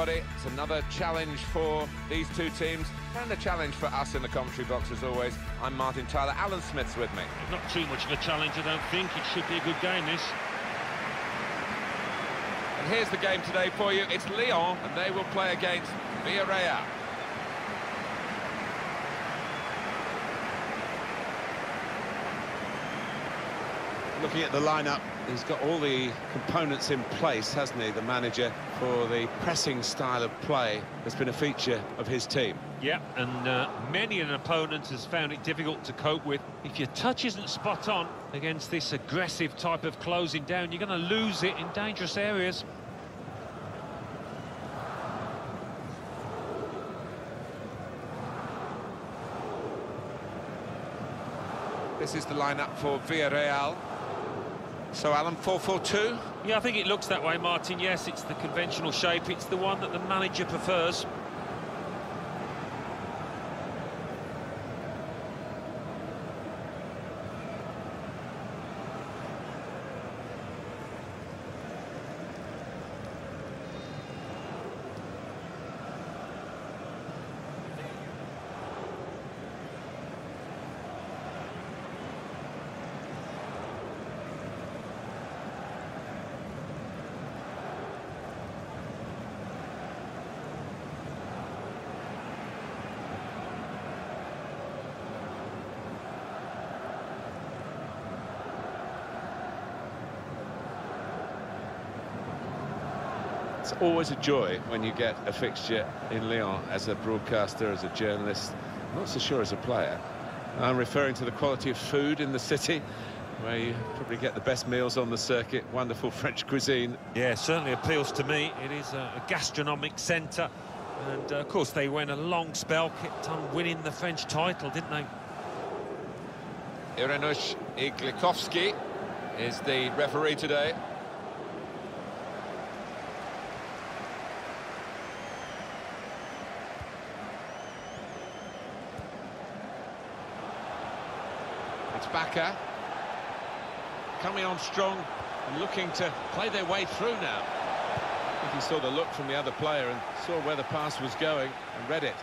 everybody. It's another challenge for these two teams and a challenge for us in the commentary box as always. I'm Martin Tyler. Alan Smith's with me. Not too much of a challenge, I don't think. It should be a good game, this. And here's the game today for you. It's Lyon, and they will play against Villarreal. Looking at the lineup, he's got all the components in place, hasn't he, the manager, for the pressing style of play that's been a feature of his team. Yeah, and uh, many an opponent has found it difficult to cope with. If your touch isn't spot on against this aggressive type of closing down, you're going to lose it in dangerous areas. This is the lineup for Villarreal. So, Alan, 4-4-2? Yeah, I think it looks that way, Martin. Yes, it's the conventional shape. It's the one that the manager prefers. Always a joy when you get a fixture in Lyon as a broadcaster, as a journalist, I'm not so sure as a player. I'm referring to the quality of food in the city, where you probably get the best meals on the circuit, wonderful French cuisine. Yeah, certainly appeals to me. It is a, a gastronomic centre. And, uh, of course, they went a long spell, kept on winning the French title, didn't they? Irenush Iglikovsky is the referee today. It's Bacca. Coming on strong and looking to play their way through now. I think he saw the look from the other player and saw where the pass was going and read it.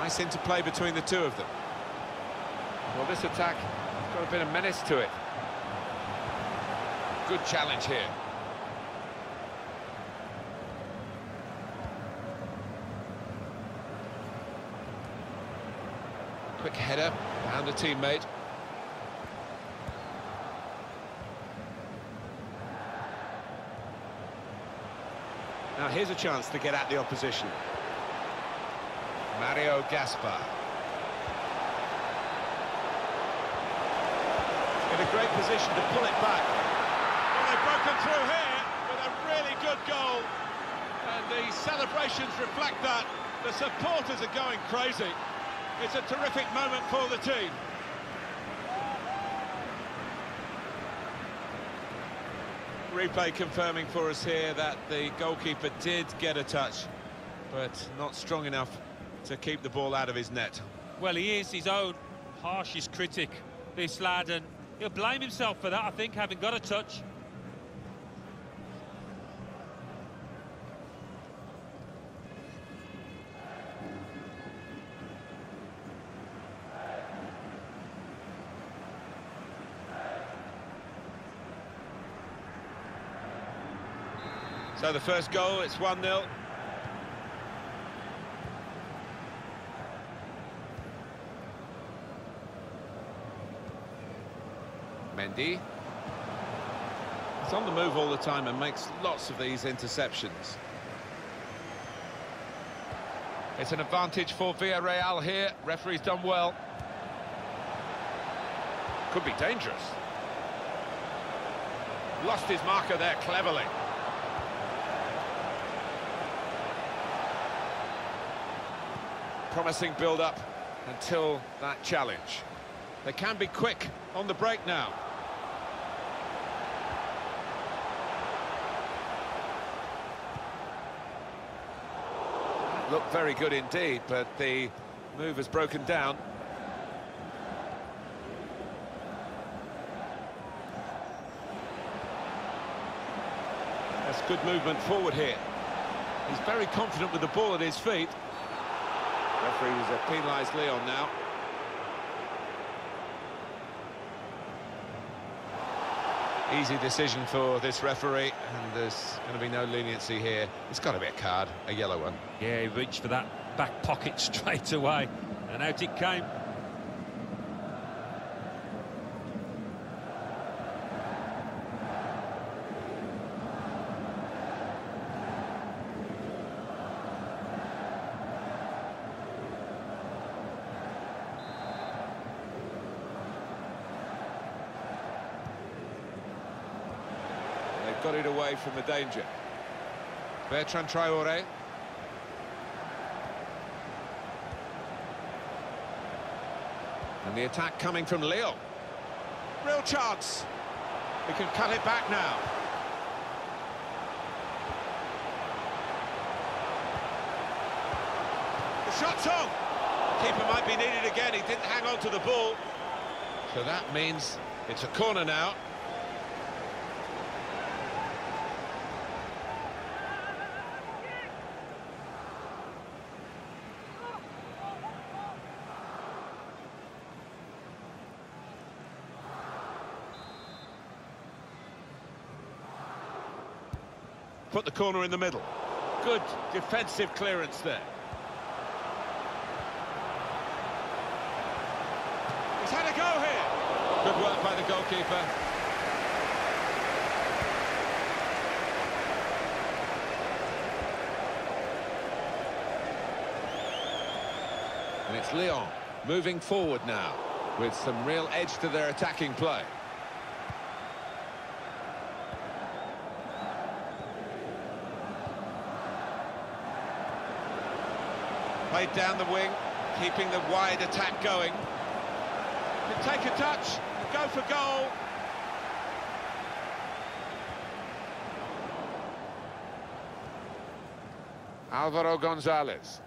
Nice interplay between the two of them. Well, this attack has got a bit of menace to it. Good challenge here. Quick header, found a teammate. Now here's a chance to get at the opposition. Mario Gaspar. In a great position to pull it back. Well, they've broken through here with a really good goal. And the celebrations reflect that. The supporters are going crazy. It's a terrific moment for the team. Replay confirming for us here that the goalkeeper did get a touch, but not strong enough to keep the ball out of his net. Well, he is his own harshest critic, this lad, and he'll blame himself for that, I think, having got a touch. So the first goal, it's 1-0. Mendy. He's on the move all the time and makes lots of these interceptions. It's an advantage for Villarreal here. Referee's done well. Could be dangerous. Lost his marker there cleverly. promising build-up until that challenge. They can be quick on the break now. Looked very good indeed, but the move has broken down. That's good movement forward here. He's very confident with the ball at his feet. Referee was a penalised Lyon now. Easy decision for this referee, and there's going to be no leniency here. It's got to be a card, a yellow one. Yeah, he reached for that back pocket straight away, and out it came. They've got it away from the danger. Bertrand Traore. And the attack coming from Lyon. Real chance. He can cut it back now. The shot's on. Keeper might be needed again. He didn't hang on to the ball. So that means It's a corner now. Put the corner in the middle. Good defensive clearance there. He's had a go here. Good work by the goalkeeper. And it's Lyon moving forward now with some real edge to their attacking play. Played down the wing, keeping the wide attack going. Can take a touch, go for goal. Alvaro Gonzalez.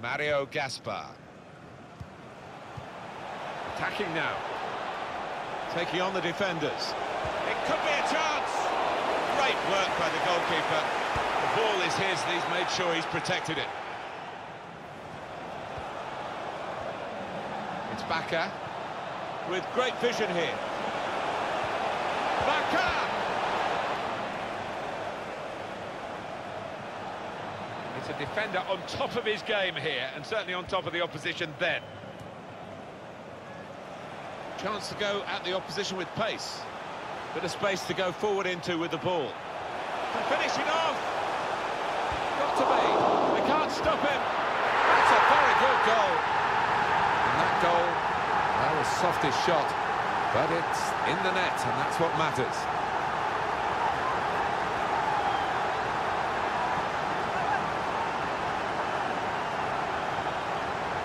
Mario Gaspar. Attacking now. Taking on the defenders. It could be a chance. Great work by the goalkeeper. The ball is his and he's made sure he's protected it. It's Bacca. With great vision here. Bacca! It's a defender on top of his game here, and certainly on top of the opposition then. Chance to go at the opposition with pace. Bit of space to go forward into with the ball. Can finish it off. Got to be. They can't stop him. That's a very good goal. And that goal, that was softest shot, but it's in the net, and that's what matters.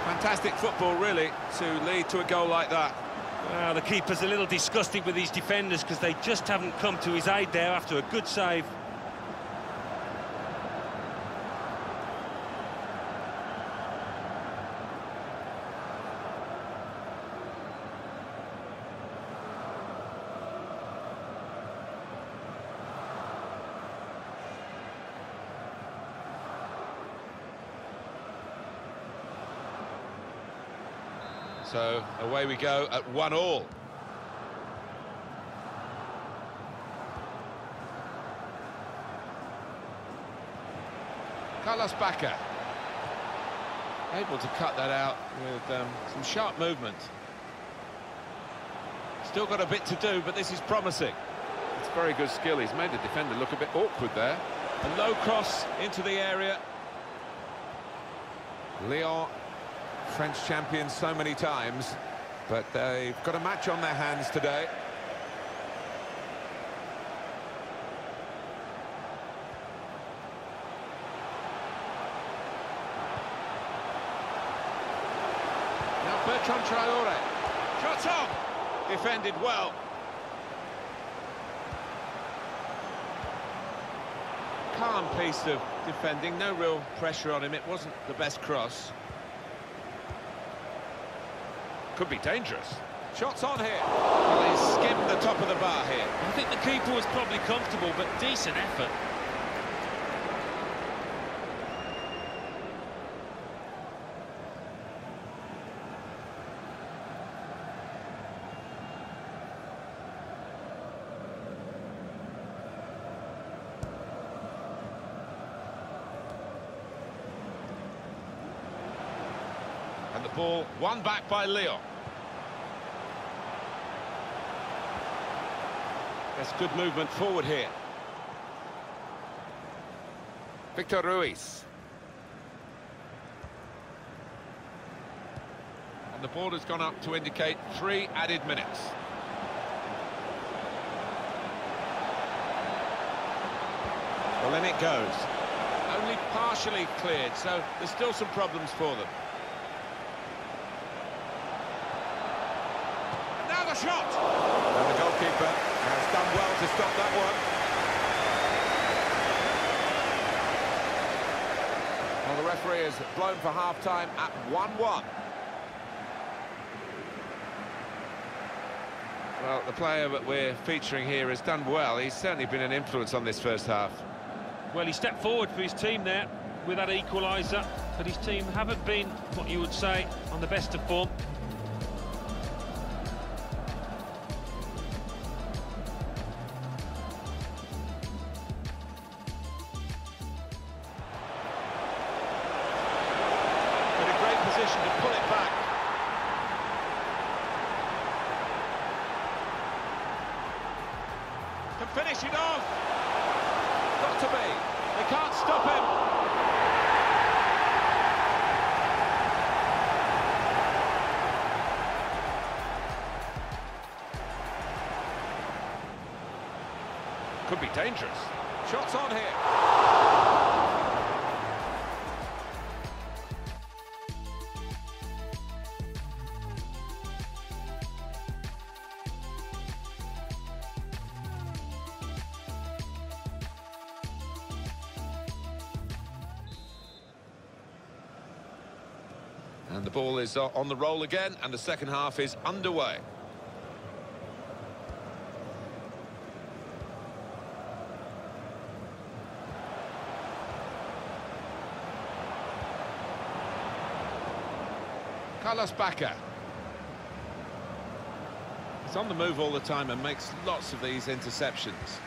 Fantastic football, really, to lead to a goal like that. Well, the keeper's a little disgusted with these defenders because they just haven't come to his aid there after a good save. So away we go at one all. Carlos Bacca. Able to cut that out with um, some sharp movement. Still got a bit to do, but this is promising. It's very good skill. He's made the defender look a bit awkward there. A low cross into the area. Lyon, French champions so many times, but they've got a match on their hands today. Now Bertrand Traore, shot up, defended well. Calm piece of defending, no real pressure on him, it wasn't the best cross. Could be dangerous. Shots on here. Well, he's skimmed the top of the bar here. I think the keeper was probably comfortable, but decent effort. And won back by Lyon. That's good movement forward here. Victor Ruiz. And the board has gone up to indicate three added minutes. Well, then it goes. Only partially cleared, so there's still some problems for them. And now the shot! And the goalkeeper has done well to stop that one. Well, the referee has blown for half-time at 1-1. Well, the player that we're featuring here has done well. He's certainly been an influence on this first half. Well, he stepped forward for his team there with that equaliser, but his team haven't been, what you would say, on the best of form. And the ball is uh, on the roll again, and the second half is underway. Carlos Bacca. He's on the move all the time and makes lots of these interceptions.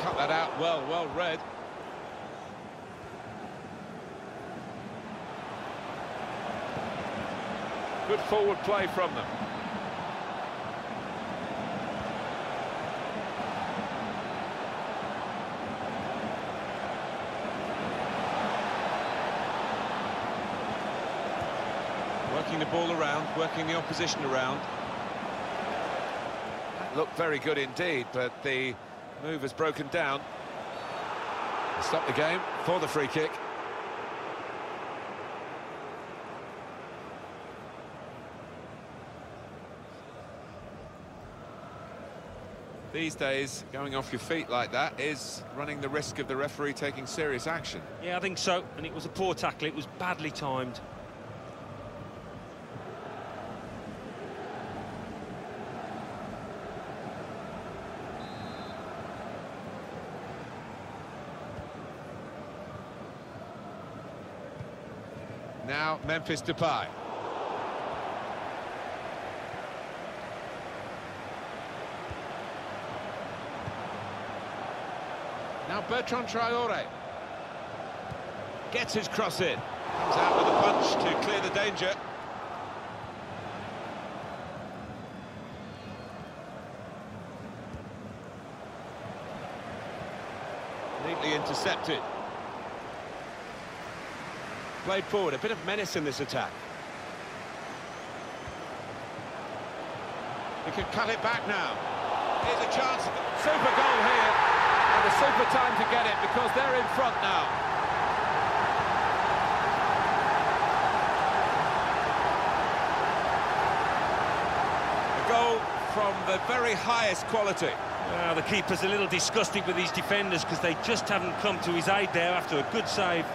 Cut that out well, well read. Good forward play from them. Working the ball around, working the opposition around. That looked very good indeed, but the move has broken down. Stop the game for the free kick. These days, going off your feet like that is running the risk of the referee taking serious action. Yeah, I think so, and it was a poor tackle. It was badly timed. Now, Memphis Depay. Now Bertrand Traore. Gets his cross in. Comes out with a punch to clear the danger. Neatly intercepted. Played forward, a bit of menace in this attack. He can cut it back now. Here's a chance, super goal here. And a super time to get it because they're in front now. A goal from the very highest quality. Ah, the keeper's a little disgusted with these defenders because they just haven't come to his aid there after a good save.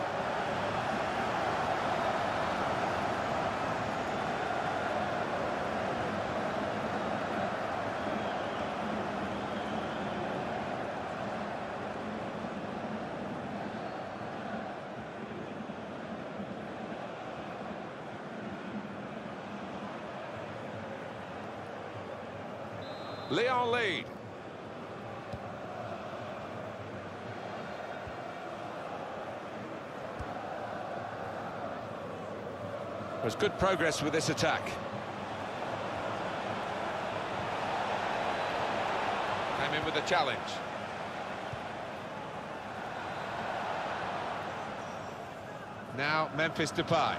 Lyon lead. There's good progress with this attack. Came in with a challenge. Now Memphis Depay.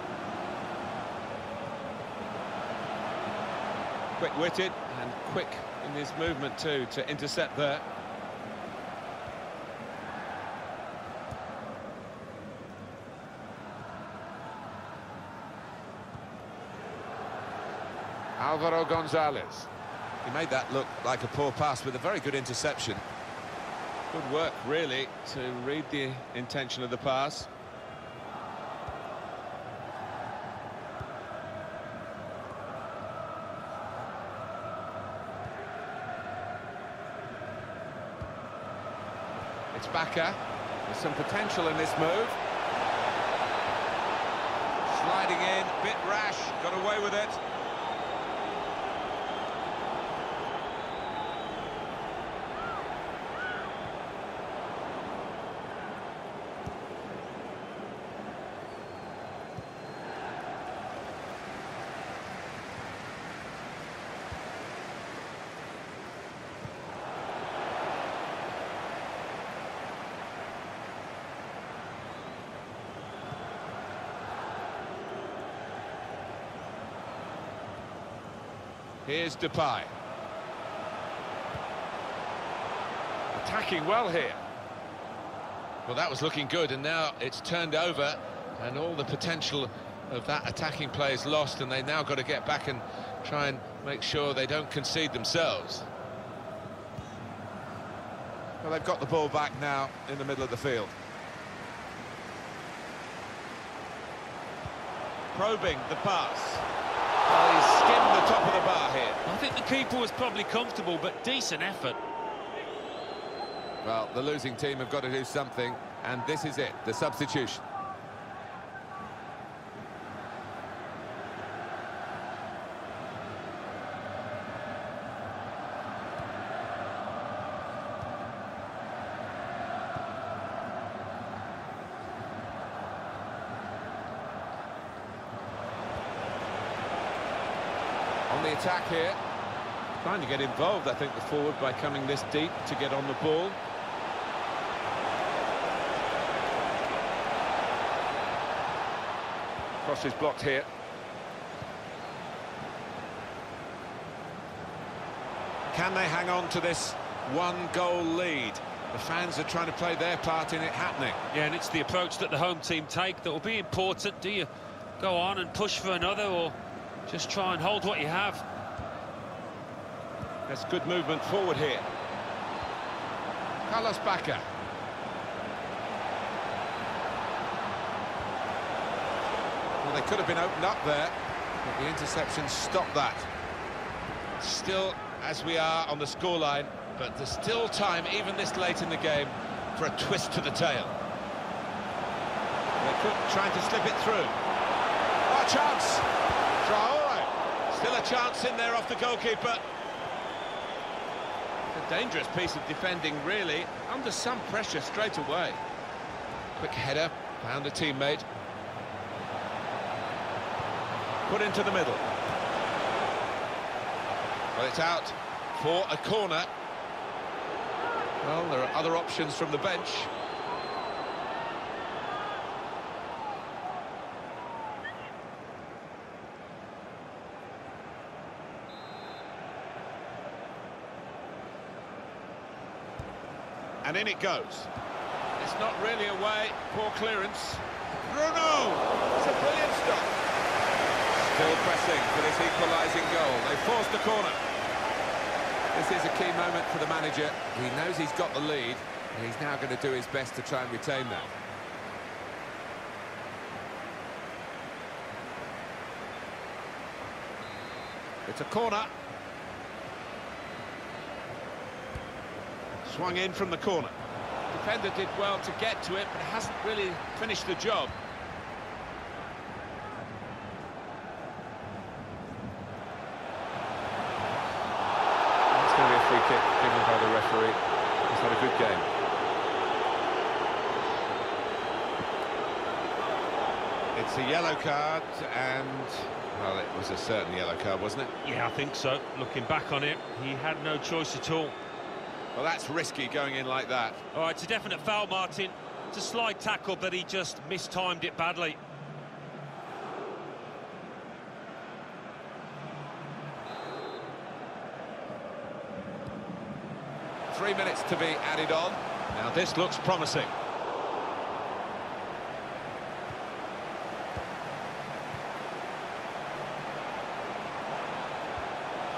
Quick-witted and quick in his movement too to intercept there. Alvaro Gonzalez. He made that look like a poor pass with a very good interception. Good work, really, to read the intention of the pass. There's some potential in this move. Sliding in, bit rash, got away with it. Here's Depay. Attacking well here. Well, that was looking good, and now it's turned over, and all the potential of that attacking play is lost, and they now got to get back and try and make sure they don't concede themselves. Well, they've got the ball back now in the middle of the field. Probing the pass. Skimmed the top of the bar here. I think the keeper was probably comfortable, but decent effort. Well, the losing team have got to do something, and this is it, the substitution. The attack here. Trying to get involved, I think, the forward by coming this deep to get on the ball. Cross is blocked here. Can they hang on to this one-goal lead? The fans are trying to play their part in it happening. Yeah, and it's the approach that the home team take that will be important. Do you go on and push for another, or just try and hold what you have? That's good movement forward here. Carlos Bacca. Well, they could have been opened up there, but the interception stopped that. Still, as we are on the scoreline, but there's still time, even this late in the game, for a twist to the tail. They're could- trying to slip it through. Oh, a chance! Still a chance in there off the goalkeeper. A dangerous piece of defending, really, under some pressure straight away. Quick header, found a teammate. Put into the middle. Well, it's out for a corner. Well, there are other options from the bench. And in it goes. It's not really away, poor clearance. Bruno! It's a brilliant stop. Still pressing for this equalising goal. They forced the corner. This is a key moment for the manager. He knows he's got the lead, and he's now going to do his best to try and retain that. It's a corner. Swung in from the corner. Defender did well to get to it, but hasn't really finished the job. It's going to be a free kick given by the referee. He's had a good game. It's a yellow card, and, well, it was a certain yellow card, wasn't it? Yeah, I think so. Looking back on it, he had no choice at all. Well, that's risky going in like that. All right, it's a definite foul, Martin. It's a slide tackle, but he just mistimed it badly. Three minutes to be added on. Now, this looks promising.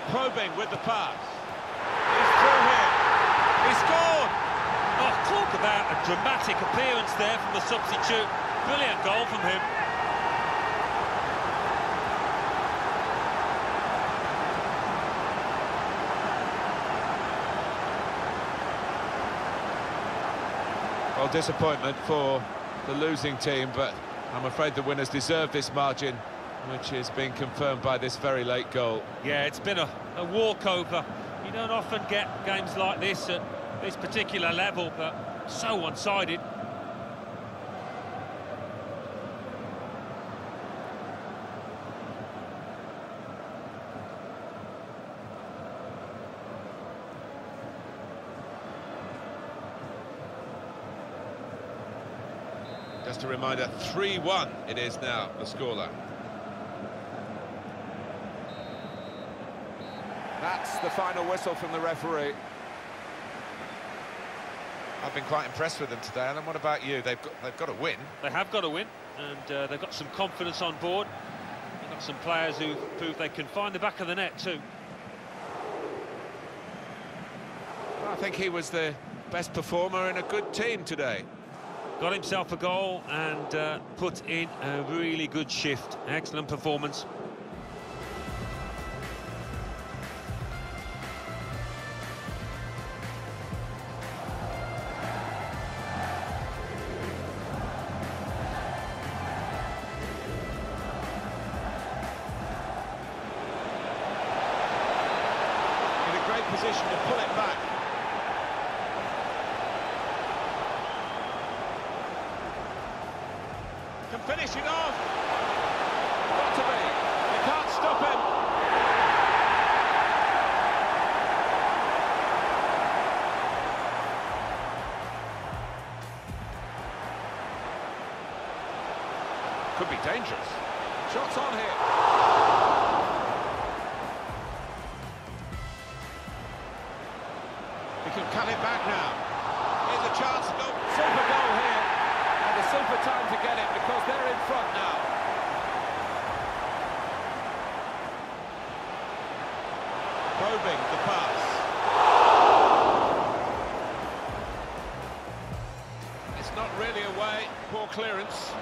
Probing with the pass. He's through here. He scored! Oh, talk about a dramatic appearance there from the substitute. Brilliant goal from him. Well, disappointment for the losing team, but I'm afraid the winners deserve this margin, which is being confirmed by this very late goal. Yeah, it's been a, a walkover. You don't often get games like this at this particular level, but so one-sided. Just a reminder, 3-1 it is now, the scoreline. That's the final whistle from the referee. I've been quite impressed with them today, Alan. What about you? They've got, they've got to win. They have got to win, and uh, they've got some confidence on board. They've got some players who prove they can find the back of the net too. I think he was the best performer in a good team today. Got himself a goal and uh, put in a really good shift. Excellent performance. He can cut it back now. Here's a chance. No. Super goal here. And a super time to get it because they're in front now. Probing the pass. It's not really away. Poor clearance.